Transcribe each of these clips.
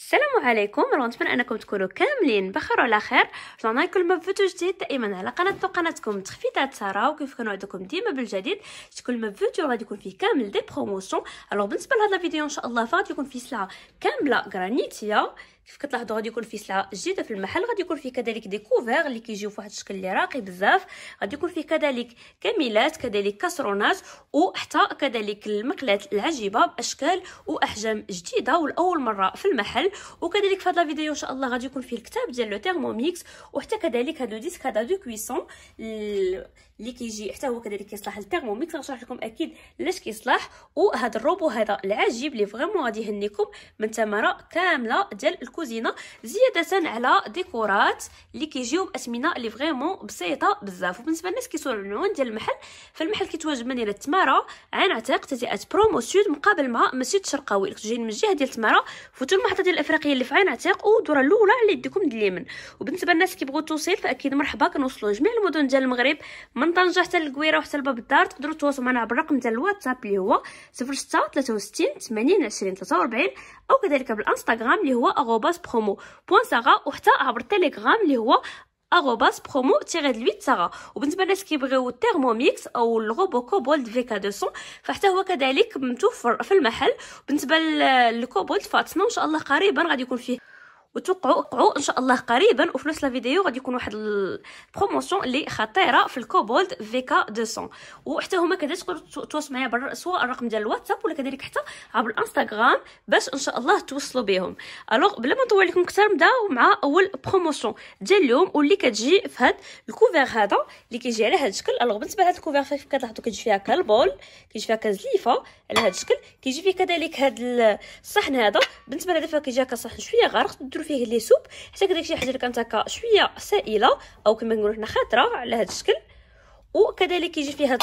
السلام عليكم. نتمنى أنكم تكونوا كاملين بخير وعلى خير. رجعنا لكم مع فيديو جديد دائما على قناة قناتكم تخفيضات سارة وكيف كنوعدكم ديما بالجديد. كل ما فيديو غادي يكون فيه كامل des promotions. alors بالنسبة لهذا الفيديو إن شاء الله فغادي يكون فيه سلعة كاملة غرانيتية. كيف كتلاحظوا غادي يكون فيه سلعة جديدة في المحل غادي يكون فيه كذلك des couverts اللي كيجيو فواحد الشكل اللي راقي بزاف غادي يكون فيه كذلك كميلات كذلك casseroleات وحتى كذلك المقلات العجيبة بأشكال واحجام جديدة والأول مرة في المحل. وكذلك في هذا الفيديو إن شاء الله غادي يكون فيه الكتاب ديال le Thermomix وحتى كذلك هذا disque هذا de cuisson اللي كيجي حتى هو كذلك كيصلح لل Thermomix. غنشرح لكم أكيد علاش كيصلح. وهذا الروبو هذا العجيب اللي vraiment غادي يهنيكم من ثمرة كاملة ديال الكوزينة زيادة على ديكورات اللي كيجيو بأسمنة اللي vraiment بسيطة بزاف. وبالنسبة للناس كيسولوا العنوان ديال المحل فالمحل كيتواجد مدينه تماره عين عتيق تجزئة Promo Sud مقابل مع مسجد الشرقاوي كتجي من الجهة ديال تماره تفوتوا المحطة ديال الأفريقية اللي في عين عتيق والدوره الأولى على يديكم اليمين وبالنسبة للناس كيبغوا توصيل فأكيد مرحبا كنوصلوا جميع المدن ديال المغرب من طنجه حتى للقويره وحتى لباب الدار تقدروا تواصلوا معنا عبر الرقم ديال الواتساب اللي هو 06 63 80 20 43 أو كذلك بالانستغرام اللي هو @ promo.sara وحتى عبر التليجرام اللي هو arrobas promo 8 sara وبالنسبة للناس كيبغيو ال Thermomix أو ال robot Kobold VK 200 فحتى هو كذلك متوفر في المحل. بالنسبة لل Kobold فاتنا ان شاء الله قريبا غادي يكون فيه. وتوقعوا إن شاء الله قريبا. وفي نفس الفيديو غادي يكون واحد ال promotion اللي خطيرة في ال Kobold VK 200 وحتى هما كذلك تقدروا تواصلوا معايا عبر سواء الرقم ديال الواتساب ولا كذلك حتى عبر الانستغرام باش إن شاء الله توصلوا بهم alors بلا ما نطول لكم أكثر نبداو مع أول promotion ديال اليوم واللي كتجي في هذا ال couvert هذا اللي كيجي على هذا الشكل. alors بالنسبة لهذا ال couvert كيف كتلاحظوا كتجي فيها كال bol كيجي فيها كزليفة على هذا الشكل. كيجي فيه كذلك هذا الصحن هذا. بالنسبة لهذا فكيجي هكا صحن شوية غارق تديروا فيه les soupes حتى كذلك شي حاجة اللي كانت هكا شوية سائلة أو كما نقولوا حنا خاثرة على هذا الشكل. وكذلك كيجي فيه هذا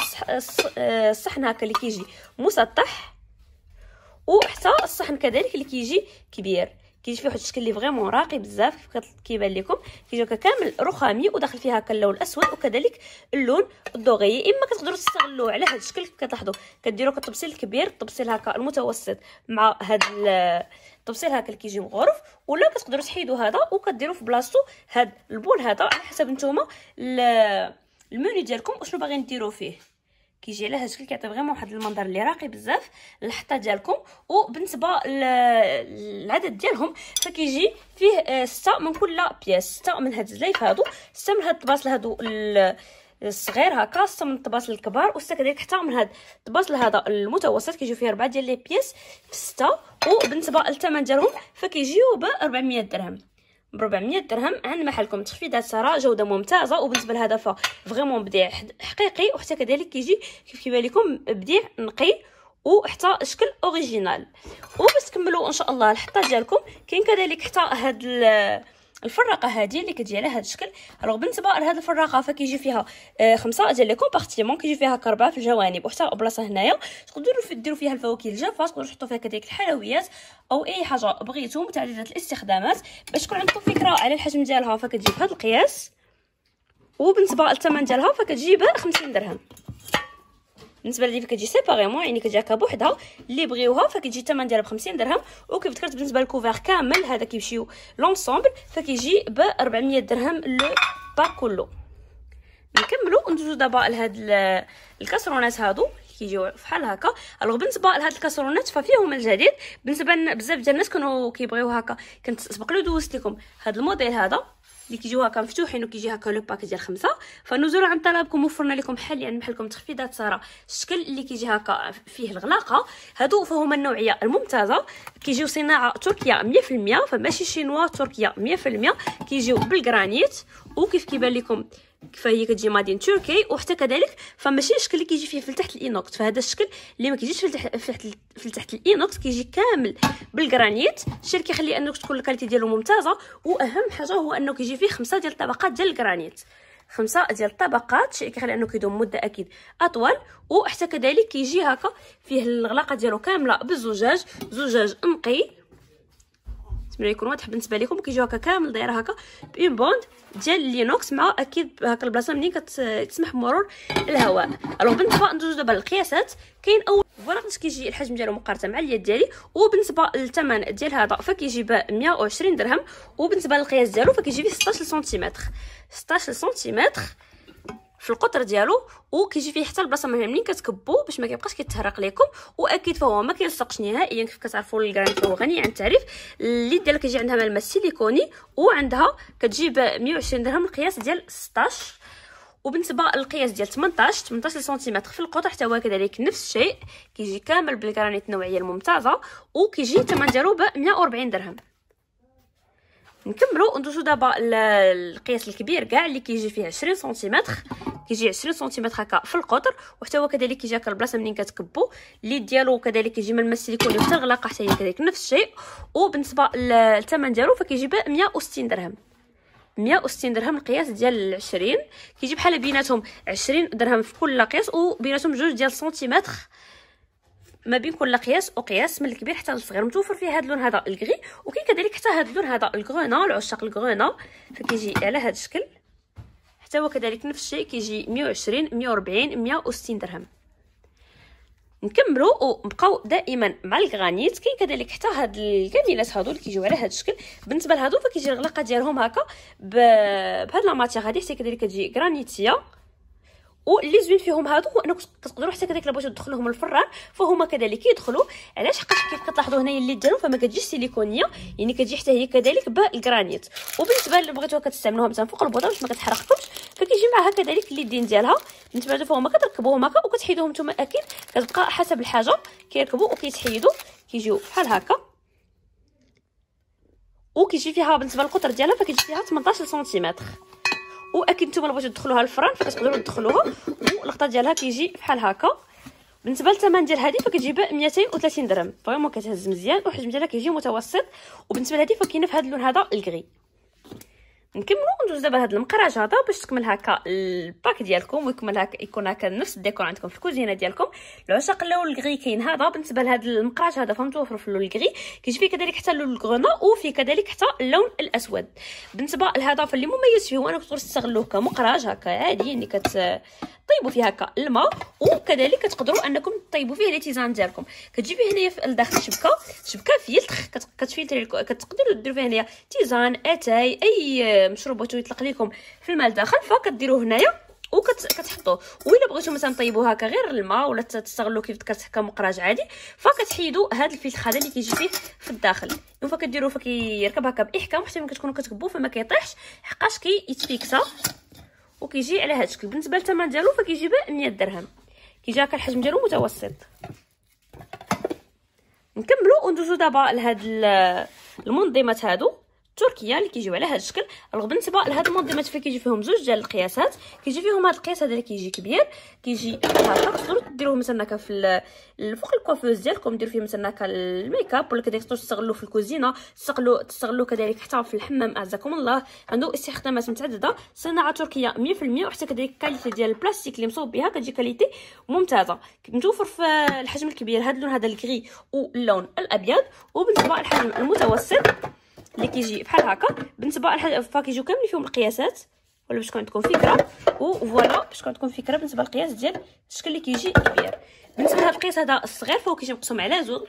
الصحن هكا اللي كيجي مسطح. وحتى الصحن كذلك اللي كيجي كبير. كيجي فيه واحد الشكل اللي vraiment راقي بزاف كيبان لكم. كيجي هكا كامل رخامي وداخل فيه هكا اللون الأسود وكذلك اللون ال doré. إما كتقدروا تستغلوه على هذا الشكل كتلاحظوا. كديروا الطبصيل الكبير الطبصيل هكا المتوسط مع هذا الطبصيل هكا اللي كيجي مغرق ولا كتقدروا تحيدوا هذا وكديروا في بلاصتو هذا ال bol هذا على حسب نتوما المنيو ديالكم وشنو باغيين ديروا فيه. كيجي على هذا الشكل كيعطي vraiment واحد المنظر اللي راقي بزاف للحطة ديالكم وبالنسبة للعدد ديالهم فكيجي فيه ستة من كل pièce ستة من هاد الزلايف هادو ستة من هاد الطباصل هادو الصغير هكا من الطباصل الكبار وستة كذلك حتى من هاد الطباصل هذا المتوسط كيجيو فيه ربعة ديال les pièces في ستة وبالنسبة للثمن ديالهم فكيجيو ب 400 درهم. ب 400 درهم عند محلكم تخفيضات سارة جودة ممتازة وبالنسبة لهذا vraiment بديع حقيقي وحتى كذلك كيجي كيف كيبان لكم بديع نقي وحتى شكل original. وباش تكملوا إن شاء الله الحطة ديالكم. كاين كذلك حتى هاد الفراقه هذه اللي كتجي على هذا الشكل. alors بالنسبة لهاد الفراقه فكيجي فيها آه خمسة ديال les compartiments كيجي فيها كربعه في الجوانب وحتى بلاصه هنايا. تقدروا ديروا فيها الفواكه الجافة تقدروا تحطوا فيها كذلك الحلويات أو أي حاجة بغيتو متعددة الاستخدامات. باش تكون عندكم فكرة على الحجم ديالها فكتجي بهذا القياس. وبالنسبه للثمن ديالها فكتجي ب 50 درهم. بالنسبة لي كتجي séparément يعني كتجي هكا بوحدها اللي بغيوها فكتجي الثمن ديالها ب 50 درهم وكيف ذكرت بالنسبة لل couvert كامل هذا كيمشيو l'ensemble فكيجي ب 400 درهم le pack كله نكملوا ندوزو دابا لهاد ال casseroleات هادو كيجيو فحال هكا. alors بالنسبة لهاد ال casseroleات ففيهم الجديد. بالنسبة بزاف ديال الناس كانوا كيبغيو هكا. كنت سبق له دوزت لكم هاد الموديل هذا. اللي كيجيو هكا مفتوحين وكيجي هكا le pack ديال خمسة. فنزولاً عن طلبكم وفرنا لكم حاليا يعني محلكم تخفيضات سارة. الشكل اللي كيجي هكا فيه الغلاقة هادو فهما النوعية الممتازة. كيجيو صناعة تركيا 100% فماشي chinois تركيا 100% كيجيو بالغرانيت وكيف كيبان لكم؟ فهي كتجي made in تركي وحتى كذلك فماشي الشكل اللي كيجي فيه في تحت ال inox فهذا الشكل اللي ما كيجيش في تحت في تحت ال inox كيجي كامل بالغرانيت. الشيء اللي كيخلي انه تكون ال qualité ديالو ممتازة وأهم حاجة هو إنه كيجي فيه خمسة ديال الطبقات ديال الغرانيت. خمسة ديال الطبقات شيء كيخلي إنه كيدوم مدة أكيد أطول وحتى كذلك كيجي هكا فيه الغلاقة ديالو كاملة بالزجاج زجاج نقي نتمنى يكون واضح بالنسبة لكم كيجيو هكا كامل دايرة هكا ب une bande ديال l'inox مع أكيد هكا البلاصة منين كتسمح بمرور الهواء. alors بالنسبة ندوزو دابا للقياسات كاين أول voilà قداش كيجي الحجم ديالو مقارنة مع اليد ديالي وبالنسبة للثمن ديال هذا فكيجي ب 120 درهم وبالنسبة للقياس ديالو فكيجي فيه 16 سنتيمتر 16 سنتيمتر في القطر ديالو وكيجي فيه حتى البلاصة منين كتكبو باش ما كيبقاش كيتهرق لكم وأكيد فهو ما كيلصقش نهائيا كيف كتعرفوا الغرانيت فهو غني عن التعريف اليد ديالها كيجي عندها ملمس سيليكوني وعندها كتجي ب 120 درهم القياس ديال 16 وبالنسبة للقياس ديال 18 18 سنتيمتر في القطر حتى هو كذلك نفس الشيء. كيجي كامل بالكرانيت النوعية الممتازة وكيجي الثمن ديالو ب 140 درهم. نكملوا. وندوزو دابا القياس الكبير كاع اللي كيجي فيه 20 سنتيمتر. كيجي 20 سنتيمتر هكا في القطر. وحتى هو كذلك كيجي هكا البلاصة منين كتكبو. اليد ديالو كذلك كيجي ملمس سيليكوني حتى الغلاقه حتى هي كذلك نفس الشيء. وبالنسبة للثمن ديالو فكيجي ب 160 درهم. 160 درهم القياس ديال 20 كيجي بحال بيناتهم 20 درهم في كل قياس. وبيناتهم جوج ديال سنتيمتر. ما بين كل قياس وقياس من الكبير حتى للصغير. متوفر فيه هذا اللون هذا الكغي وكاين كذلك حتى هذا اللون هذا الكغونا العشاق الكغونا فكيجي على هذا الشكل. حتى هو كذلك نفس الشيء كيجي 120 140 160 درهم. نكملوا ونبقاو دائما مع الغرانيت. كاين كذلك حتى هاد الكاميلات هادو اللي كيجيو على هاد الشكل بالنسبة لهادو فكيجي الغلاقة ديالهم هكا بهاد لا ماتيغ هادي حتى كذلك كتجي غرانيتية. واللي زوين فيهم هادو هو انكم كتقدروا حتى كذلك بغيتو تدخلوهم الفران فهما كذلك يدخلوا. علاش؟ حقاش كيف كتلاحظوا هنايا اللي ديالهم فما كتجيش سيليكونية يعني كتجي حتى هي كذلك بالجرانيت وبالنسبة اللي بغيتوها كتستعملوها مثلا فوق البوطه باش ما كتحرقكمش فكيجي معها كذلك اليدين ديالها. بالنسبة لهادو فهما كتركبوهم هكا وكتحيدوهم نتوما أكيد كتبقى حسب الحاجة كيركبوا وكيتحيدوا كيجيو بحال هكا. وكيجي فيها بالنسبة للقطر ديالها فكيجي فيها 18 سنتيمتر واكيد نتوما بغيتو تدخلوها الفران فتقدروا تدخلوها والغطا ديالها كيجي بحال هكا. بالنسبة للثمن ديال هذه فكتجي ب 230 درهم. vraiment كتهز مزيان والحجم ديالها كيجي متوسط. وبالنسبة لهذه فكاينه في هذا اللون هذا ال gris نكملوا ندوز دابا هذا المقراج هذا باش تكمل هكا ال pack ديالكم ويكمل هكا يكون هكا نفس الديكور عندكم في الكوزينة ديالكم. العشاق اللون الكغي كاين هذا بالنسبة لهذا المقراج هذا فمتوفر في اللون الكغي كيجي فيه كذلك حتى اللون ال grenat وفيه كذلك حتى اللون الأسود. بالنسبة لهذا فاللي مميز فيه هو انكم تقدروا تستغلوه كمقراج هكا عادي يعني كت طيبوا فيه هكا الماء وكذلك تقدروا أنكم طيبوا فيه les tisanes ديالكم. كتجي فيه هنايا في الداخل شبكة شبكه فيلتر كتفيلتري كتقدروا ديروا فيه هنايا tisane أتاي أي مشروب بغيتو يطلق لكم في الماء الداخل فكديروه هنايا وكتحطوه وإلا بغيتو مثلا طيبوه هكا غير الماء ولا تستغلوا كيف ذكرت هكا مقراج عادي فكتحيدوا هذا الفيلتر هذا اللي كيجي فيه في الداخل. فكديروه فكيركب هكا بإحكام حتى ملي كتكونوا كتكبوه فما كيطيحش حقاش كيتفيكسا وكيجي على هذا الشكل. بالنسبة للثمن ديالو فكيجي ب 100 درهم. كيجي هكا الحجم ديالو متوسط. نكملوا وندوزو دابا لهاد المنظمات هادو. تركيا اللي كيجيو على هذا الشكل. alors بالنسبة لهاد المنظمات فين كيجي فيهم زوج ديال القياسات كيجي فيهم هذا القياس هذا اللي كيجي كبير كيجي هكا تقدروا ديروه مثلا هكا في فوق ال coiffeuse ديالكم ديروا فيه مثلا هكا ال make up ولا كذلك تستغلوه في الكوزينة تستغلوا تستغلوه كذلك حتى في الحمام أعزكم الله. عنده استخدامات متعددة. صناعة تركية 100% وحتى كذلك qualité ديال البلاستيك اللي مصوب بها كتجي qualité ممتازة. متوفر في الحجم الكبير هذا اللون هذا ال gris واللون الأبيض وبالنسبة للحجم المتوسط اللي كيجي بحال هكا بالنسبة للحاجه كيجيو كاملين فيهم القياسات. ولا باش تكون عندكم فكره وفوالا باش تكون عندكم فكرة بالنسبة للقياس ديال الشكل اللي كيجي كبير. بالنسبة لهذا القياس هذا الصغير فهو كيجي مقسوم على زوج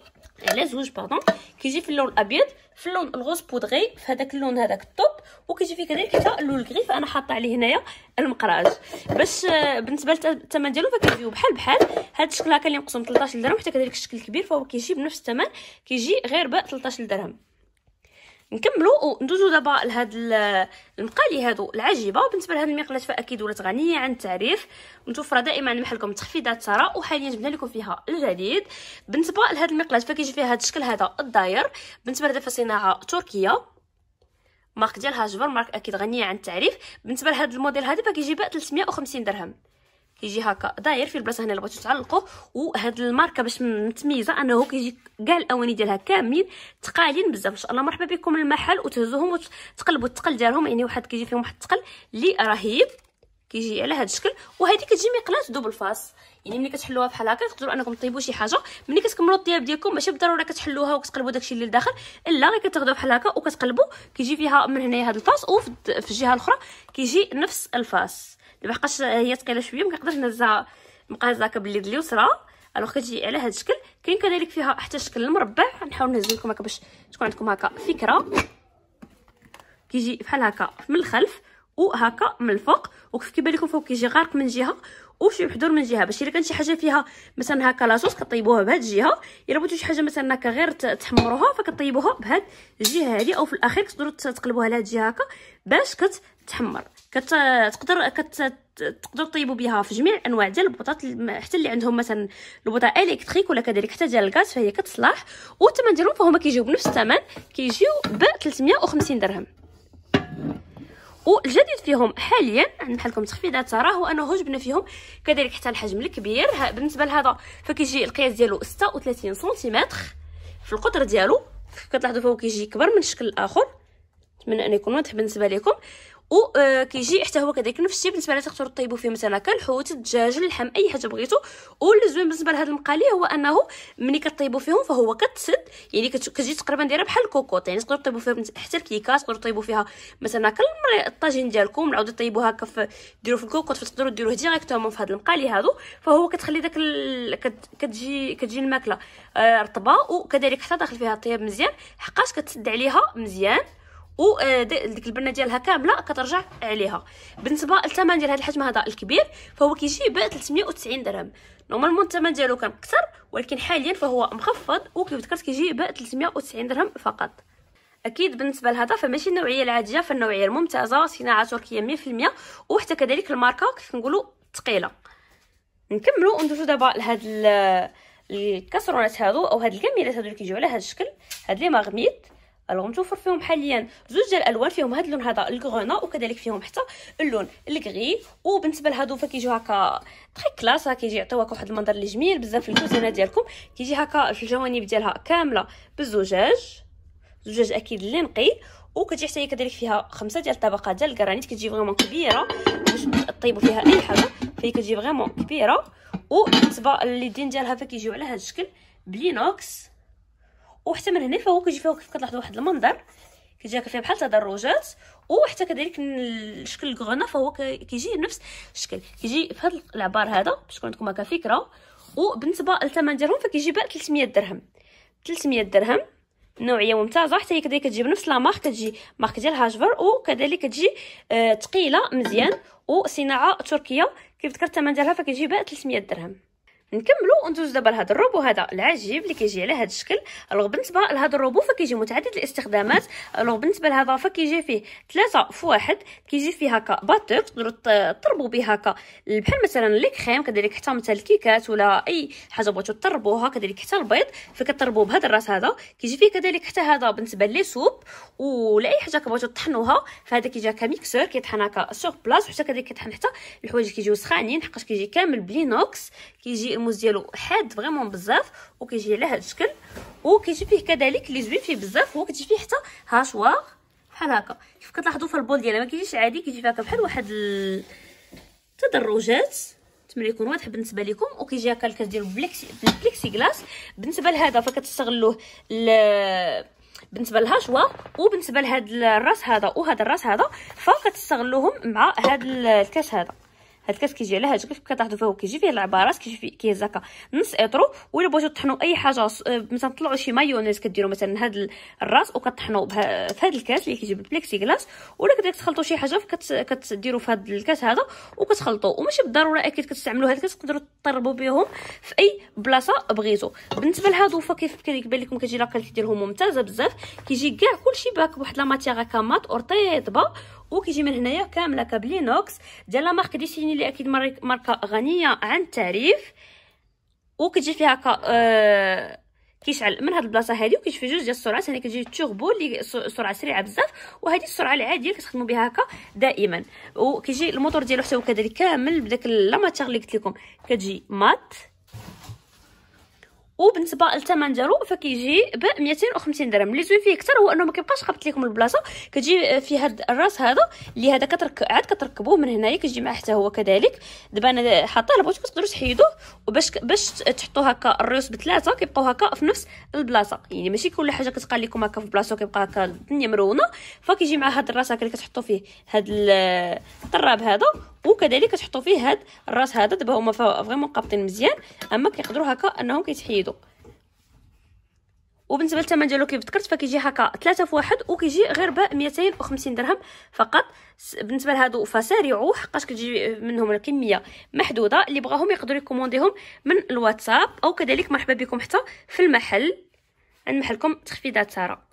على زوج باردون كيجي في اللون الأبيض في اللون الغوز بودغي في هذاك اللون هذاك الطوب وكيجي فيه كذلك حتى اللون الكري فأنا حاطة عليه هنايا المقراج. باش بالنسبة للثمن ديالو فكيجيو بحال بحال. هذا الشكل هكا اللي مقسوم 13 درهم حتى كذلك الشكل الكبير فهو كيجي بنفس الثمن كيجي غير ب 13 درهم نكملوا وندوزو دابا لهاد المقالي هادو العجيبة. بالنسبة لهاد المقلات فاكيد ولات غنية عن التعريف. متوفره دائما محلكم تخفيضات ساره وحاليا جبنا لكم فيها الجديد بالنسبة لهاد المقلات فكيجي فيها هاد الشكل هذا الداير بالنسبة لهذا فصناعه تركية. مارك ديالها جبر مارك أكيد غنية عن التعريف. بالنسبة لهاد الموديل هذا فكيجي ب 350 درهم. كيجي هكا داير في البلاصة هنا اللي بغيتو تعلقوه وهاد الماركة باش متميزة أنه كيجي كاع الأواني ديالها كاملين تقالين بزاف. إن شاء الله مرحبا بكم المحل وتهزوهم وتقلبوا الثقل ديالهم. يعني واحد كيجي فيهم واحد الثقل اللي رهيب كيجي على هذا الشكل. وهذه كتجي مقلاة double face. يعني ملي كتحلوها بحال هكا تقدروا أنكم طيبوا شي حاجة. ملي كتكملوا الطياب ديالكم ماشي بالضرورة كتحلوها وكتقلبوا داكشي اللي لداخل. إلا غير كتاخذوها بحال هكا وكتقلبوا كيجي فيها من هنايا هذا ال face وفي الجهة الأخرى كيجي نفس ال face. لحقاش هي ثقيله شوية ما كنقدرش نهزها نبقى هكا باليد اليسرى. alors كتجي على هذا الشكل. كاين كذلك فيها حتى الشكل المربع. نحاول نهز لكم هكا باش تكون عندكم هكا فكرة. كيجي بحال هكا من الخلف وهكا من الفوق. وكيف كيبان لكم فوق كيجي غارق من جهة وشي محدور من جهة. باش إلا كان شي حاجة فيها مثلا هكا la sauce كطيبوها بهاد الجهة. إلا بغيتو شي حاجة مثلا هكا غير تحمروها فكطيبوها بهاد الجهة هذه أو في الأخير تقدروا تقلبوها لهاد الجهة هكا باش كتحمر كتقدر كت تقدروا طيبوا بها في جميع الانواع ديال البوطات حتى اللي عندهم مثلا البوطه إلكتريك ولا كذلك حتى ديال الغاز فهي كتصلح. والثمن ديالهم فهما كيجيو بنفس الثمن كيجيو ب 350 درهم. والجديد فيهم حاليا عند بحالكم تخفيضات راه هو أنه جبنا فيهم كذلك حتى الحجم الكبير. بالنسبة لهذا فكيجي القياس ديالو 36 سنتيمتر. في القطر ديالو كتلاحظوا فهو كيجي كبر من الشكل الآخر نتمنى أن يكون واضح بالنسبة لكم. وكيجي حتى هو كذلك نفس الشيء بالنسبة لها تقدروا طيبوا فيه مثلا كالحوت الدجاج اللحم أي حاجة بغيتو. واللي زوين بالنسبة لهاد المقالي هو أنه ملي كطيبوا فيهم فهو كتسد. يعني كتجي تقريبا دايرة بحال الكوكوط. يعني تقدروا طيبوا فيها حتى الكيكات تقدروا طيبوا فيها مثلا الطاجين ديالكم نعاودوا طيبوها هكا ديروا في الكوكوط فتقدروا ديروه directement في هاد المقالي هادو. فهو كتخلي داك. كتجي كتجي الماكلة آه رطبة. وكذلك حتى داخل فيها طياب مزيان حقاش كتسد عليها مزيان. و آه، البنه ديالها كاملة كترجع عليها. بالنسبة للثمن ديال هذا الحجم هذا الكبير فهو كيجي ب 390 درهم. نورمالمون الثمن ديالو كان أكثر ولكن حاليا فهو مخفض وكيف ذكرت كيجي ب 390 درهم فقط. أكيد بالنسبة لهذا فماشي النوعية العادية فالنوعية الممتازة صناعة تركية 100% وحتى كذلك الماركة كيف كنقولوا ثقيلة. نكملوا وندوزو دابا لهاد الكاسرونات هادو أو هاد الكميلات هادو اللي كيجيو على هاد الشكل هاد les marmites alors متوفر فيهم حاليا. زوج ديال الألوان فيهم هذا اللون هذا ال grenat وكذلك فيهم حتى اللون الكغي وبالنسبة لهادو فكيجيو هكا très classe كيجي يعطيو هكا واحد المنظر اللي جميل بزاف في الكوزينة ديالكم. كيجي هكا في الجوانب ديالها كاملة بالزجاج. زجاج أكيد اللي نقي. وكتجي حتى هي كذلك فيها خمسة ديال الطبقات ديال الكرانيت كتجي vraiment كبيرة. باش طيبوا فيها أي حاجة فهي كتجي vraiment كبيرة. وبالنسبة لليدين ديالها فكيجيو على هذا الشكل ب l'inox. وحتى من هنا فهو كيجي فيه كيف كتلاحظوا واحد المنظر كيجي هكا فيه بحال تدرجات وحتى كذلك الشكل ال grenat فهو كيجي نفس الشكل كيجي في هذا العبار هذا باش تكون عندكم هكا فكرة وبالنسبة للثمن ديالهم فكيجي ب 300 درهم 300 درهم نوعية ممتازة حتى هي كذلك كتجي بنفس la marque كتجي marque ديال هاجفر وكذلك كتجي آه ثقيله مزيان وصناعة تركية كيف ذكرت الثمن ديالها فكيجي ب 300 درهم. نكملوا وندوز دابا لهذا الروبو هذا العجيب اللي كيجي على هذا الشكل. alors بالنسبة لهذا الروبو فكيجي متعدد الاستخدامات. alors بالنسبة لهذا فكيجي فيه ثلاثة في واحد. كيجي فيه هكا batteur تقدروا تطربوا به هكا. بحال مثلا les crèmes كذلك حتى مثلا الكيكات ولا أي حاجة بغيتو تطربوها كذلك حتى البيض. فكطربوا بهذا الراس هذا. كيجي فيه كذلك حتى هذا بالنسبة les soupes ولا أي حاجة كبغيتو تطحنوها. فهذا كيجي هكا mixeur كيطحن هكا sur place وحتى كذلك كيطحن حتى الحوايج كيجيو سخانين حقاش كيجي كامل ب l'inox. كيجي الموس ديالو حاد vraiment بزاف وكيجي على هذا الشكل وكيجي فيه كذلك اللي زوين فيه بزاف هو كتجي فيه حتى hachoir. بحال هكا. كيف كتلاحظوا في ال bol ديالها ما كيجيش عادي كيجي فيه هكا بحال واحد التدرجات نتمنى يكون واضح بالنسبة لكم. وكيجي هكا الكاس ديالو plexi plexiglas بالنسبة لهذا فكتستغلوه ل بالنسبة للهاشوا وبالنسبة لهذا الراس هذا وهذا الراس هذا فكتستغلوهم مع هذا الكاس هذا. هاد الكاس كيجي على هاد كيف كتلاحظوا فيه كيجي فيه العبارات كيجي فيه كيهز هكا نص إيترو ولا بغيتو طحنوا أي حاجة آه، مثلا طلعوا شي مايونيز كديروا مثلا هاد الراس وكطحنوا في هاد الكاس اللي كيجي بال plexiglas ولا كذلك تخلطوا شي حاجة كتديروا في هاد الكاس هذا وكتخلطوا وماشي بالضرورة أكيد كتستعملوا هاد الكاس تقدروا تضربوا بهم في أي بلاصة بغيتو. بالنسبة لهادو فكيف كيبان لكم كتجي la qualité ديالهم ممتازة بزاف كيجي كاع كلشي باك بواحد la matière هكا mate أورطيطبة وكيجي من هنايا كاملة كب l'inox ديال la marque ديسيني اللي أكيد ماركة غنية عن التعريف. وكتجي فيها هكا آه كيشعل من هاد البلاصة هادي وكيجي فيه جوج ديال السرعات هنا كتجي التوربو اللي سرعة سريعة بزاف وهذه السرعة العادية اللي كتخدموا بها هكا دائما. وكيجي الموتور ديالو حتى هو كذلك كامل بداك لا ماتيغ اللي قلت لكم. كتجي مات. وبالنسبة للثمن ديالو فكيجي ب 250 درهم. اللي زوين فيه أكثر هو أنه ما كيبقاش خابط لكم البلاصة. كتجي في هذا الراس هذا اللي هذا كترك عاد كتركبوه من هنايا كيجي معاه حتى هو كذلك. دابا أنا حاطاه الا بغيتو تقدروا تحيدوه وباش باش تحطوا هكا الريوس بثلاثة كيبقاو هكا في نفس البلاصة. يعني ماشي كل حاجة كتقال لكم هكا في بلاصة وكيبقى هكا الدنيا مرونة. فكيجي مع هذا الراس هكا اللي كتحطوا فيه هذا الطراب هذا وكذلك كتحطوا فيه هاد الراس هذا. دابا هما فريمون قابطين مزيان. أما كيقدروا هكا أنهم كيتحيدوا. وبالنسبة للثمن ديالو كيف ذكرت فكيجي هكا ثلاثة في واحد وكيجي غير ب 250 درهم فقط. بالنسبة لهادو فسارعوا حقاش كتجي منهم الكميه محدودة. اللي بغاهم يقدروا يكومونديهم من الواتساب. أو كذلك مرحبا بكم حتى في المحل. عند محلكم تخفيضات سارة.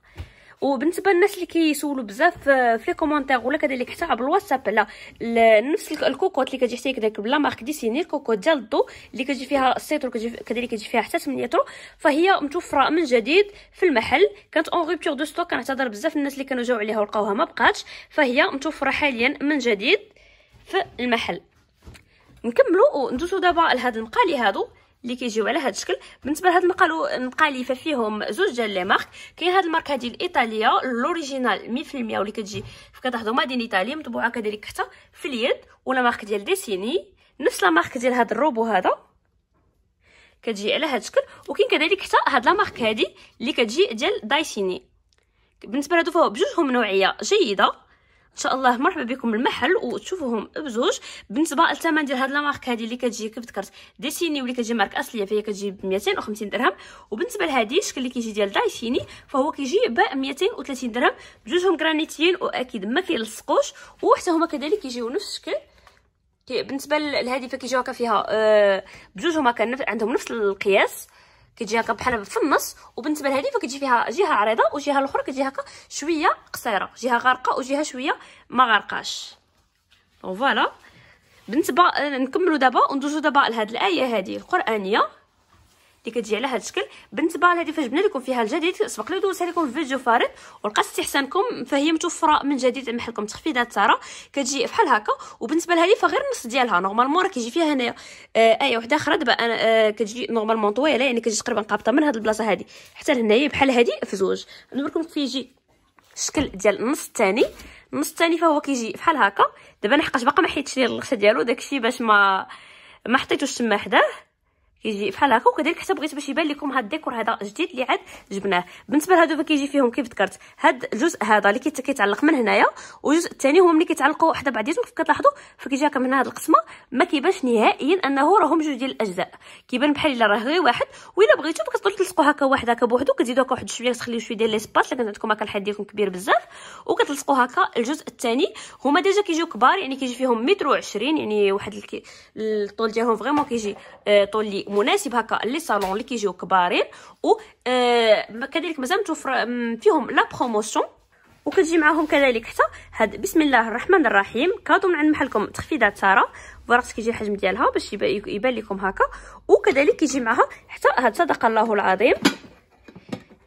وبالنسبة للناس اللي كيسولوا بزاف في les commentaires ولا كذلك حتى عبر الواتساب على نفس الكوكوط اللي كتجي حتى كذاك ب la marque ديسيني الكوكوط ديال الضو اللي كتجي فيها السيتر كذلك كتجي فيها حتى 8 لتر فهي متوفرة من جديد في المحل. كانت en rupture de stock كنعتذر بزاف الناس اللي كانوا جاو عليها ولقاوها ما بقاتش فهي متوفرة حاليا من جديد في المحل. نكملوا وندوزو دابا لهاد المقالي هادو. اللي كيجيو على هذا الشكل. بالنسبة لهاد المقالو المقالي ففيهم زوج ديال les marques. كاين هاد الماركه هادي الإيطالية l'original 100% واللي كتجي كتاخذوا مدينه ايطاليا مطبوعة كذلك حتى في اليد و la marque ديال ديسيني. نفس la marque ديال هاد الروبو هذا. كتجي على هاد الشكل وكاين كذلك حتى هاد la marque هادي اللي كتجي ديال دايسيني. بالنسبة لهادو فهو بجوجهم نوعية جيدة. إن شاء الله مرحبا بكم المحل وتشوفوهم بزوج. بالنسبة للثمن ديال هاد la marque هادي اللي كتجي كيف ذكرت ديسيني واللي كتجي marque أصلية فهي كتجي ب 250 درهم. وبالنسبة لهادي الشكل اللي كيجي ديال دايسيني فهو كيجي ب 230 درهم. بجوجهم غرانيتيين وأكيد ما كيلصقوش. وحتى هما كذلك كيجيو نفس الشكل. بالنسبة لهذه فكيجيو هكا فيها آه بجوجهم هكا عندهم نفس القياس. كتجي هكا بحال في النص وبالنسبة لهذه فكتجي فيها جهة عريضة وجهة الأخرى كتجي هكا شوية قصيرة جهة غارقة وجهة شوية ما غارقاش. ف voilà بالنسبة نكملوا دابا وندوزو دابا لهاد الآية هذه القرآنية. اللي كتجي على هذا الشكل بالنسبة لهذه فاش جبنا لكم فيها الجديد سبق لي دوزت عليكم الفيديو فارط. ولقات استحسانكم فهي متوفره من جديد محلكم تخفيضات ساره كتجي بحال هكا. وبالنسبه لهذه فغير النص ديالها. normalement راه كيجي فيها هنايا. آه إيه وحدة أخرى. دابا أنا آه كتجي normalement طويلة. يعني كتجي تقريبا قابطة من هذه البلاصة هذه حتى لهنايا بحال هذه في زوج. نوريكم كيجي الشكل ديال النص الثاني النص الثاني فهو كيجي بحال هكا. دابا أنا حقاش باقا ما حيدتش لي الغشة ديالو. داكشي باش ما ما حطيتوش تما حداه. كيجي بحال هكا وكذلك حتى بغيت باش يبان لكم هاد الديكور هذا جديد اللي عاد جبناه. بالنسبة لهادو فكيجي فيهم كيف ذكرت؟ هاد الجزء هذا اللي كيتعلق من هنايا والجزء الثاني هما ملي كيتعلقوا حدا بعضياتهم كيف كتلاحظوا فكيجي هكا من هاد القسمة ما كيبانش نهائيا أنه راهم جوج ديال الأجزاء. كيبان بحال إلا راه غير واحد وإلا بغيتو كتقدروا تلصقوا هكا واحد هكا بوحدو كتزيدوا هكا واحد شوية تخليو شوية ديال l'espace لكن عندكم هكا الحد ديالكم كبير بزاف. وكتلصقوا هكا الجزء الثاني هما déjà كيجيو كبار يعني كيجي فيهم متر وعشرين يعني واحد الطول ديالهم vraiment كيجي آه طول مناسب هكا les salons اللي كيجيو كبارين و آه كذلك مازال متوفر فيهم la promotion. وكتجي معاهم كذلك حتى هاد بسم الله الرحمن الرحيم cadeau من عند محلكم تخفيضات سارة. فرقت كيجي الحجم ديالها باش يبان لكم هكا. وكذلك كيجي معاها حتى هاد صدق الله العظيم.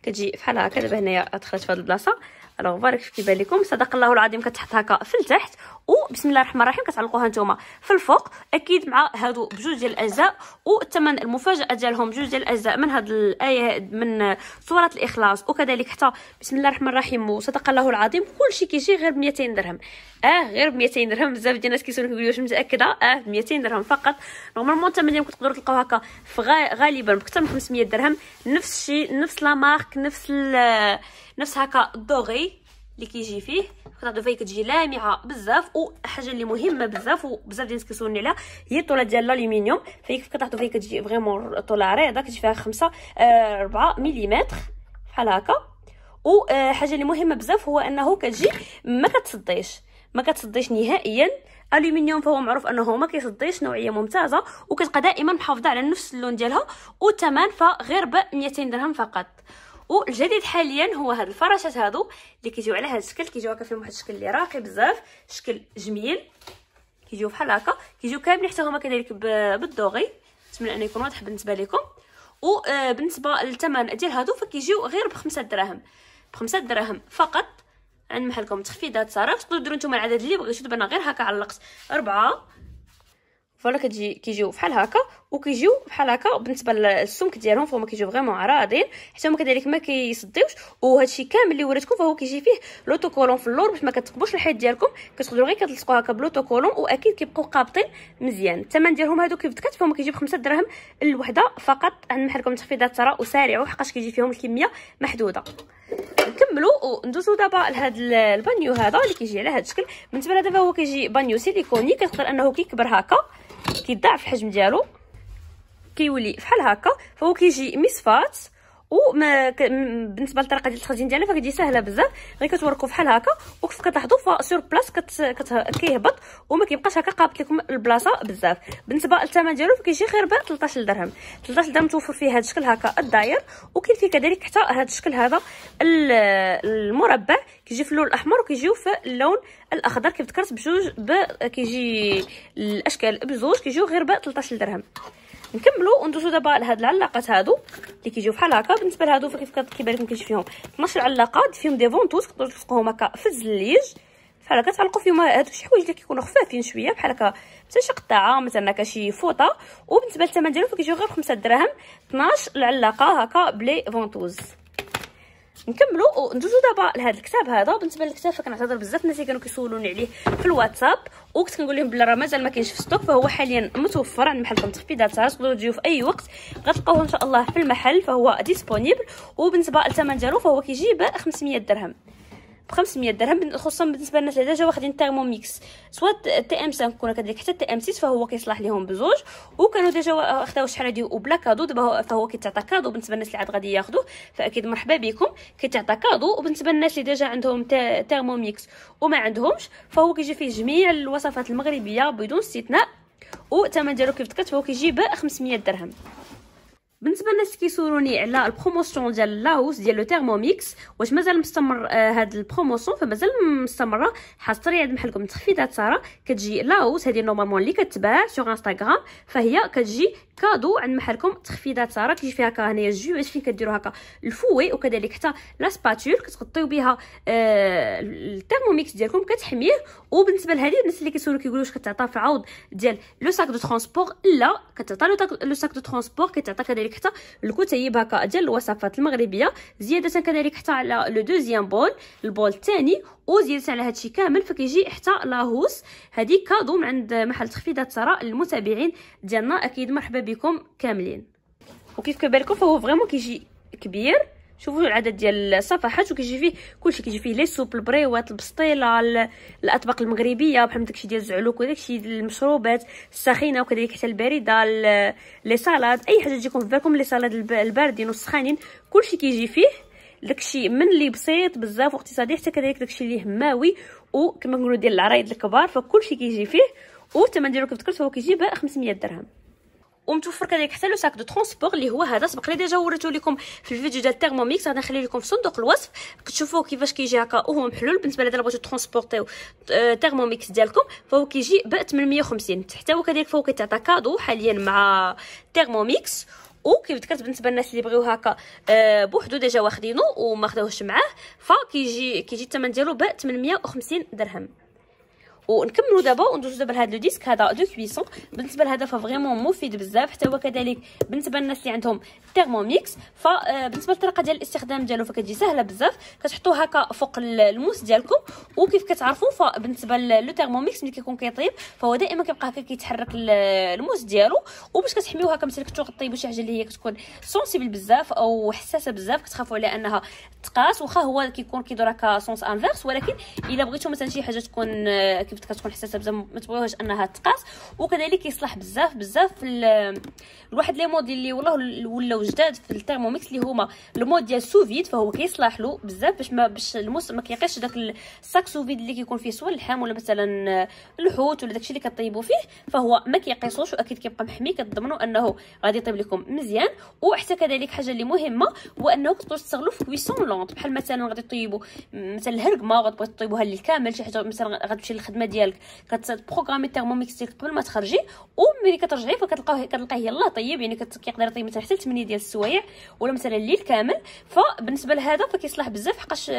كتجي بحال هكا دابا هنايا دخلت في البلاصة. الوغ بارك كيف كيبان لكم صدق الله العظيم كتحط هكا في التحت. وبسم الله الرحمن الرحيم كتعلقوها نتوما في الفوق. أكيد مع هادو بجوج ديال الأجزاء. والثمن المفاجأة ديالهم بجوج ديال الأجزاء من هاد الآية من سورة الإخلاص. وكذلك حتى بسم الله الرحمن الرحيم وصدق الله العظيم كلشي كيجي غير ب 200 درهم. آه غير ب 200 درهم. بزاف ديال الناس كيسولوا كيقولوا واش متأكدة. آه ب 200 درهم فقط. normalement الثمن ديالهم كتقدروا تلقاو هكا غالبا بكثر من 500 درهم. نفس الشيء نفس la marque نفس نفس هكا doré اللي كيجي فيه. كتعرفوا فيه كتجي لامعة بزاف وحاجه اللي مهمة بزاف وبزاف ديال الناس كيسولوني عليها هي الطولة ديال الألومنيوم. فهي كتعرفوا فيه كتجي vraiment طوله عريضة كتجي فيها 5 4 ملم بحال هكا. وحاجه اللي مهمة بزاف هو أنه كتجي ما كتصديش. ما كتصديش نهائيا. الومنيوم فهو معروف أنه ما كيصديش نوعية ممتازة. وكتبقى دائما محافظة على نفس اللون ديالها. والثمن فغير ب 200 درهم فقط. والجديد حاليا هو هاد الفراشات هادو اللي كيجيو على هاد الشكل كيجيو هكا فيهم واحد الشكل اللي راقي بزاف شكل جميل. كيجيو بحال هكا. كيجيو كاملين حتى هما كذلك بالدوغي. نتمنى أن يكون واضح بالنسبة لكم. وبالنسبه للثمن ديال هادو فكيجيو غير بخمسة دراهم. بخمسة دراهم فقط. عند محلكم تخفيضات ساره تقدروا ديروا نتوما العدد اللي بغيتو دابا غير هكا علقت أربعة. ف voilà كتجي كيجيو بحال هكا وكيجيو بحال هكا بالنسبة للسمك ديالهم فهما كيجيو vraiment عراضين حتى هما كذلك ما كيصديوش وهادشي كامل اللي وريتكم فهو كيجي فيه l'autocollant في اللور باش ما كتقبوش الحيط ديالكم. كتقدروا غير كتلصقوا هكا ب l'autocollant وأكيد كيبقاو قابطين مزيان. الثمن ديالهم هادو كيف ذكرت فهما كيجيو ب 5 دراهم الوحده فقط. عند محلكم تخفيضات سارة وسارعوا حقاش كيجي فيهم الكمية محدودة. نكملوا وندوزو دابا لهاد البانيو هذا اللي كيجي على هاد الشكل. بالنسبة لهذا فهو كيجي بانيو سيليكوني كتقدر أنه كيكبر هكا. كيضاعف الحجم ديالو كيولي بحال هكا فهو كيجي مصفات وما ك... بالنسبة للطريقة ديال التخزين ديالها فكتجي سهله بزاف. غير كتوركوا بحال هكا وكيف كتلاحظوا ف sur place كت... كت... كيهبط وما كيبقاش هكا قابط لكم البلاصة بزاف. بالنسبة للثمن ديالو فكيجي غير ب 13 درهم 13 درهم توفر فيه هذا الشكل هكا الداير. وكاين فيه كذلك حتى هذا الشكل هذا المربع. كيجي في اللون الأحمر وكيجيو في اللون الأخضر. كيف ذكرت بجوج ب... كيجي الأشكال بزوج كيجيو غير ب 13 درهم نكملوا وندوزو دابا لهاد العلاقات هادو اللي كيجيو بحال هكا. بالنسبة لهادو فكيف كيبان لكم كيجي فيهم. 12 علاقه فيهم des ventouses تقدروا تلصقوهم هكا في الزليج. بحال هكا تعلقوا فيهم هادو شي حوايج اللي كيكونوا خفافين شوية. بحال هكا حتى شي قطعة مثلا هكا شي فوطة. وبالنسبة للثمن ديالو فكيجيو غير 5 دراهم 12 العلاقة هكا ب les ventouses نكملوا وندوزو دابا لهذا الكتاب هذا. بالنسبة للكتاب فكنعتذر بزاف الناس اللي كانوا كيسولوني عليه في الواتساب. وكنت كنقول لهم بلا راه مازال ما كاينش في stock فهو حاليا متوفر. عند محلكم تخفيضات تقدروا تجيو في أي وقت. غتلقاوه إن شاء الله في المحل فهو disponible. وبالنسبة للثمن ديالو فهو كيجي ب 500 درهم. ب 500 درهم خصوصا بالنسبة للناس اللي déjà واخدين Thermomix سواء TM 5 كذلك حتى TM 6 فهو كيصلح لهم بزوج. وكانوا déjà خداو شحال هادي وبلا cadeau دابا فهو كيتعطى cadeau. بالنسبة للناس اللي عاد غادي ياخذوه فأكيد مرحبا بكم. كيتعطى cadeau. وبالنسبة للناس اللي déjà عندهم Thermomix وما عندهمش فهو كيجي فيه جميع الوصفات المغربية بدون استثناء. وثمن ديالو كيف ذكرت فهو كيجي ب 500 درهم. بالنسبة للناس كيسولوني على ال promotion ديال la housse ديال le Thermomix واش مازال مستمر آه هاد ال promotion فمازال مستمرة. حصري عند محلكم تخفيضات سارة. كتجي la housse هذه normalement اللي كتباع sur Instagram فهي كتجي cadeau عند محلكم تخفيضات سارة. كيجي فيها هكا هنايا باش فين كديروا هكا؟ الفوي وكذلك حتى la spatule كتغطيو بها آه ال Thermomix ديالكم كتحميه. وبالنسبة لهذه الناس اللي كيسولوا كيقولوا واش كتعطى في العوض ديال le sac de transport لا كتعطى le sac de transport كتعطى كذلك حتى الكتيب هكا ديال الوصفات المغربية. زيادة كذلك حتى على le deuxième bol ال bol الثاني وزياده على هادشي كامل فكيجي حتى la housse. هذه cadeau من عند محل تخفيضات ثراء للمتابعين ديالنا. أكيد مرحبا بكم كاملين. وكيف كيبان لكم فهو vraiment كيجي كبير. شوفوا العدد ديال الصفحات وكيجي فيه كلشي كيجي فيه les soupes البريوات البسطيله الأطباق المغربية بحال داكشي ديال الزعلوك وداكشي المشروبات الساخنه وكذلك حتى الباردة les salades أي حاجة تجيكم في بالكم les salades الباردين والسخانين كلشي كيجي فيه داكشي من اللي بسيط بزاف واقتصادي حتى كذلك داكشي اللي هاواي وكما نقولوا ديال العراضات الكبار فكلشي كيجي فيه والثمن ديالو كيف ذكرت هو كيجي ب 500 درهم. ومتوفر كذلك حتى le sac de transport اللي هو هذا. سبق لي déjà وريتو لكم في الفيديو ديال ال Thermomix غادي نخلي لكم في صندوق الوصف. كتشوفوه كيفاش كيجي هكا. وهو محلول بالنسبة لهذا بغيتو تترونسبورتيو Thermomix ديالكم. فهو كيجي ب 850 حتى هو كذلك فهو كيتعطى cadeau حاليا مع Thermomix وكيف ذكرت بالنسبة للناس اللي بغيو هكا آه بوحدو déjà واخدينو وما خداوهش معاه. فكيجي كيجي الثمن ديالو ب 850 درهم. ونكملوا دابا وندوزو دابا لهذا le disque هذا de cuisson. بالنسبة لهذا ف vraiment مفيد بزاف حتى هو كذلك بالنسبة للناس اللي عندهم Thermomix فبالنسبه للطريقة ديال الاستخدام ديالو فكتجي سهلة بزاف. كتحطوه هكا فوق الموس ديالكم. وكيف كتعرفوا فبالنسبه ل le Thermomix ملي كيكون كيطيب فهو دائما كيبقى هكا كيتحرك الموس ديالو. وباش كتحميوه هكا مثلا كنتو غتطيبوا شي حاجة اللي هي كتكون sensible بزاف أو حساسة بزاف. كتخافوا على أنها تقاس. واخا هو كيكون كيدور هكا sens inverse ولكن إلا بغيتو مثلا شي حاجة تكون كيف كتكون حساسة بزاف ما تبغيوهاش أنها تقاس. وكذلك يصلح بزاف بزاف لواحد les modes اللي والله ولاو جداد في ال Thermomix اللي هما. le mode ديال sous-vide فهو كيصلح له بزاف باش ما باش الموس ما كيعقيش داك ال sac sous-vide اللي كيكون فيه soit اللحم ولا مثلا الحوت ولا داكشي اللي كطيبوا فيه فهو ما كيقيسوش وأكيد كيبقى محمي كتضمنوا أنه غادي يطيب لكم مزيان. وحتى كذلك حاجة اللي مهمة هو أنه تقدروا تستغلوا في cuisson lente بحال مثلا غادي طيبوا مثلا الهرقمه غتبغي طيبوها للكامل شي حاجة مثلا غتمشي للخدمة ديالك. كتبروغرامي ال Thermomix ديالك قبل ما تخرجي وملي كترجعي فكتلقاوه كتلقاه يلاه طيب يعني كيقدر يطيب مثلا حتى 8 ديال السوايع ولا مثلا الليل كامل. فبالنسبة لهذا فكيصلح بزاف حقاش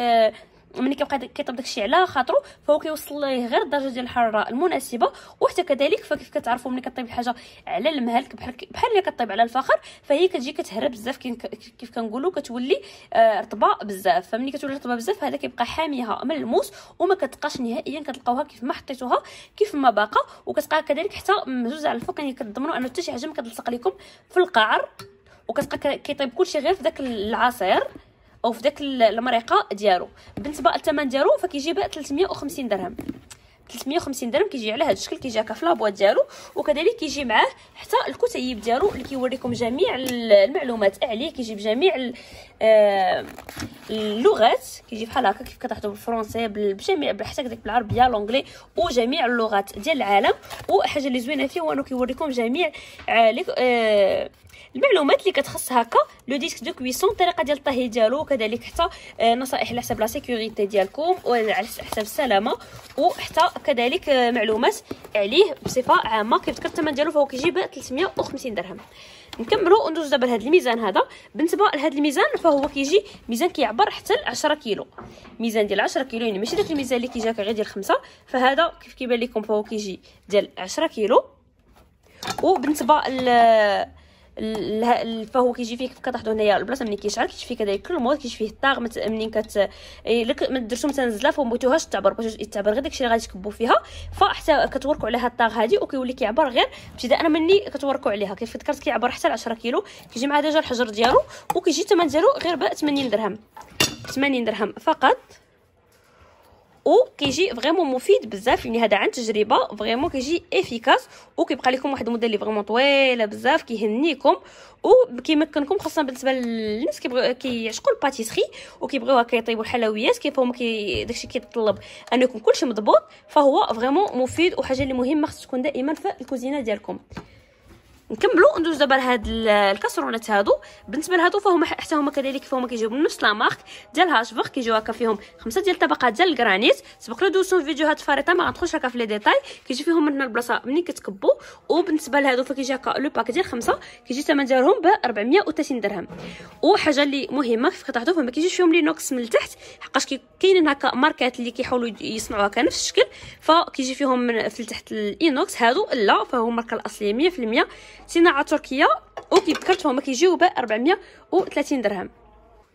ملي كيبقى كيطيب داكشي على خاطرو فهو كيوصل ليه غير الدرجة ديال الحرارة المناسبة وحتى كذلك فكيف كتعرفوا ملي كطيب الحاجة على المهل بحال بحال اللي كطيب على الفاخر فهي كتجي كتهرى بزاف كيف كنقولوا كتولي آه رطبة بزاف. فملي كتولي رطبة بزاف هذا كيبقى حاميها من الموس وما كتبقاش نهائيا كتلقاوها كيف ما حطيتوها كيف ما باقا. وكتبقى كذلك حتى مزوزه على الفوق يعني كتضمنوا أنه حتى شي حاجة ما كتلصق لكم في القعر. وكتبقى كيطيب كلشي غير في داك العصير. أو في داك المريقة ديالو. بالنسبة للثمن ديالو فكيجي ب 350 درهم. 350 درهم كيجي على هذا الشكل كيجي هكا في لابواط ديالو وكذلك كيجي معاه حتى الكتيب ديالو اللي كيوريكم جميع المعلومات. عليه كيجي بجميع آه، اللغات كيجي بحال هكا كيف كتهضروا بالفرنسي بجميع حتى كذلك بالعربية l'anglais وجميع اللغات ديال العالم. وحاجة اللي زوينة فيه هو أنه كيوريكم جميع آه المعلومات اللي كتخص هكا. le disque de cuisson الطريقة ديال الطهي ديالو وكذلك حتى آه، نصائح على حساب la sécurité ديالكم وعلى حساب السلامة وحتى كذلك آه، معلومات عليه بصفة عامة. كيف ذكرت الثمن ديالو فهو كيجي ب 350 درهم. نكملوا وندوز دابا لهذا الميزان هذا. بالنسبة لهذا الميزان فهو كيجي ميزان كيعبر حتى ل 10 كيلو. ميزان ديال 10 كيلو يعني ماشي داك الميزان اللي كيجيك غير ديال 5 فهذا كيف كيبان لكم؟ فهو كيجي ديال 10 كيلو. وبالنسبة فهو كيجي فيه كيف كتلاحظوا هنايا البلاصة ملي كيشعل كيجي فيه كذلك المواد كيجي فيه ال tare منين كت إيه، لك ما درتو مثلا زلاف وما بغيتوهاش تعبر باش يتعبر غير داكشي اللي غادي تكبوا فيها فحتى كتوركوا عليها ال tare هادي وكيولي كيعبر غير ابتداء مني كتوركوا عليها كيف ذكرت كيعبر حتى ل 10 كيلو كيجي مع ديجا الحجر ديالو وكيجي الثمن ديالو غير ب 80 درهم 80 درهم فقط. وكيجي vraiment مفيد بزاف يعني هذا عن تجربة vraiment كيجي efficace وكيبقى لكم واحد المده اللي vraiment طويلة بزاف كيهنيكم وكيمكنكم خاصة بالنسبة للناس كيبغيو كيعشقوا ال pâtisserie وكيبغيو هكا يطيبوا الحلويات كيف هما كي داكشي كيتطلب ان يكون كلشي مضبوط فهو vraiment مفيد وحاجه اللي مهمة خص تكون دائما في الكوزينة ديالكم. نكملوا ندوز دابا لهاد الكاسرونات هادو. بالنسبة لهادو فهما حتى هما كذلك فهما كيجيو من نفس la marque ديال HFR كيجيو هكا فيهم خمسة ديال الطبقات ديال الكرانيت سبق له دوزتو في فيديوهات فارطه ما غندخلش هكا في les détails. كيجي فيهم من هنا البلاصة منين كتكبوا وبالنسبة لهادو فكيجي هكا le pack ديال خمسة كيجي الثمن ديالهم ب 430 درهم. وحاجة اللي مهمة كيف كتلاحظوا فما كيجيش فيهم l'inox من التحت حقاش كاينين هكا marqueات اللي كيحاولوا يصنعوا هكا نفس الشكل. فكيجي فيهم من في التحت ال inox هادو لا فهو الماركه الأصلية 100% صناعه تركيه وكيف ذكرت كيجيو ب 430 درهم.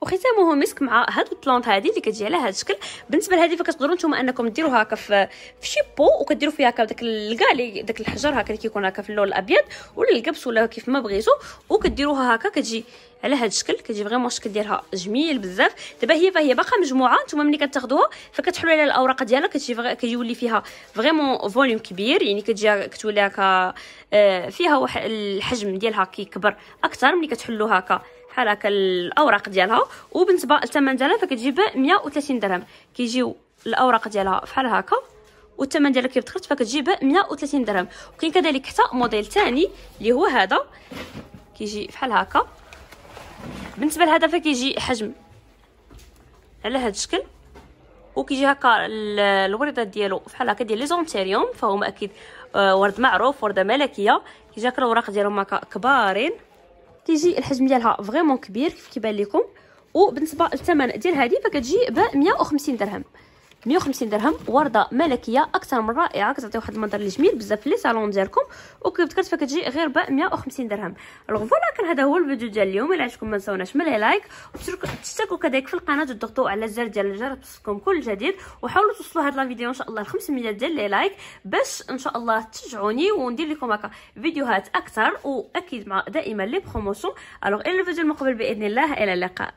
وختامه مسك مع هاد ال plante هادي اللي كتجي على هاد الشكل. بالنسبة لهذه فكتقدروا نتوما انكم ديروها هكا في في شي pot وكديروا فيها هكا داك ال caillou داك الحجر هكا اللي كيكون هكا في اللون الأبيض ولا الكبس ولا كيف ما بغيتو. وكديروها هكا كتجي على هاد الشكل كتجي vraiment الشكل ديالها جميل بزاف. دابا هي فهي باقا مجموعة نتوما ملي كتاخذوها فكتحلوا على الأوراق ديالها كتجي كيولي فيها vraiment volume كبير يعني كتجي كتولي هكا آه، فيها واحد الحجم ديالها كيكبر أكثر ملي كتحلوا هكا بحال هكا الأوراق ديالها. وبالنسبة للثمن ديالها فكتجي ب 130 درهم. كيجيو الأوراق ديالها بحال هكا والثمن ديالها كيف ذكرت فكتجي ب 130 درهم. وكاين كذلك حتى موديل ثاني اللي هو هذا. كيجي بحال هكا. بالنسبة لهذا فكيجي حجم. على هذا الشكل. وكيجي هكا الوردات ديالو بحال هكا ديال les anthuriums فهما أكيد آه، ورد معروف ورده ملكية. كيجي هكا الأوراق ديالهم هكا كبارين. كيجي الحجم ديالها vraiment كبير كيف كيبان لكم وبالنسبة للثمن ديال هذه فكتجي ب 150 درهم. 150 درهم وردة ملكية أكثر من رائعة. كتعطي واحد المنظر اللي جميل بزاف في les salons ديالكم وكيف ذكرت فكتجي غير ب 150 درهم. Alors voilà كان هذا هو الفيديو ديال اليوم. إلا عجبكم ما تنساوناش من like وتشتركوا كذلك في القناة وتضغطوا على الزر ديال الجرس توصلكم كل جديد. وحاولوا توصلوا هذا الفيديو إن شاء الله ل 500 ديال les likes باش إن شاء الله تشجعوني وندير لكم هكا فيديوهات أكثر وأكيد مع دائما les promotions. Alors إلى الفيديو المقبل بإذن الله إلى اللقاء.